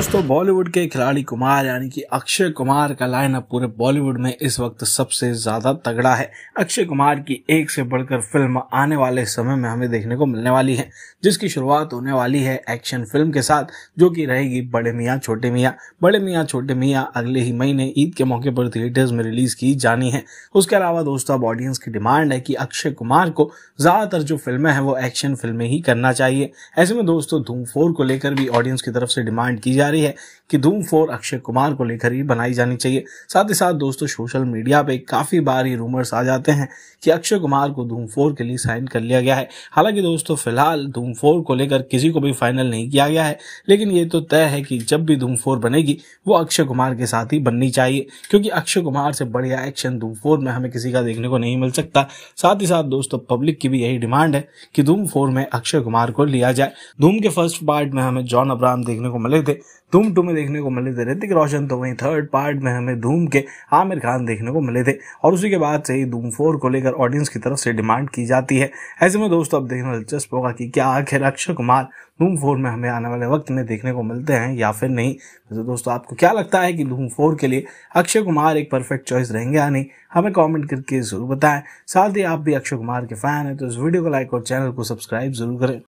दोस्तों, बॉलीवुड के खिलाड़ी कुमार, यानी कि अक्षय कुमार का लाइनअप पूरे बॉलीवुड में इस वक्त सबसे ज़्यादा तगड़ा है। अक्षय कुमार की एक से बढ़कर फ़िल्म आने वाले समय में हमें देखने को मिलने वाली है, जिसकी शुरुआत होने वाली है एक्शन फ़िल्म के साथ, जो कि रहेगी बड़े मियाँ, छोटे मियाँ। बड़े मियाँ, छोटे मियाँ अगले ही महीने ईद के मौके पर थिएटर्स में रिलीज़ की जानी है। उसके अलावा दोस्तों, अब ऑडियंस की डिमांड है कि अक्षय कुमार को ज़्यादातर जो फ़िल्में हैं वो एक्शन फ़िल्में ही करना चाहिए। ऐसे में दोस्तों, धूम फोर को लेकर भी ऑडियंस की तरफ़ से डिमांड की जा रही है कि धूम फोर अक्षय कुमार को लेकर ही बनाई जानी चाहिए। साथ ही साथ दोस्तों, सोशल मीडिया पे काफ़ी बार ये रूमर्स आ जाते हैं कि अक्षय कुमार को धूम फोर के लिए साइन कर लिया गया है। हालाँकि दोस्तों, फ़िलहाल धूम फोर को लेकर किसी को भी फाइनल नहीं किया गया है, लेकिन ये तो तय है कि जब भी धूम फोर बनेगी, वो अक्षय कुमार के साथ ही बननी चाहिए, क्योंकि अक्षय कुमार से बढ़िया एक्शन धूम फोर में हमें किसी का देखने को नहीं मिल सकता। साथ ही साथ दोस्तों पब्लिक की भी यही डिमांड है कि धूम फोर में अक्षय कुमार को लिया जाए। धूम के फ़र्स्ट पार्ट में हमें जॉन अब्राहम देखने को मिले थे धूम टू में देखने को मिले थे, ऋतिक रोशन तो वहीं थर्ड पार्ट में हमें धूम के आमिर खान देखने को मिले थे, और उसी के बाद से ही धूम फोर को लेकर ऑडियंस की तरफ़ से डिमांड की जाती है। ऐसे में दोस्तों, अब देखना दिलचस्प होगा कि क्या आखिर अक्षय कुमार धूम फोर में हमें आने वाले वक्त में देखने को मिलते हैं या फिर नहीं। तो दोस्तों, आपको क्या लगता है कि धूम फोर के लिए अक्षय कुमार एक परफेक्ट चॉइस रहेंगे या नहीं? हमें कमेंट करके ज़रूर बताएँ। साथ ही आप भी अक्षय कुमार के फ़ैन हैं तो इस वीडियो को लाइक और चैनल को सब्सक्राइब ज़रूर करें।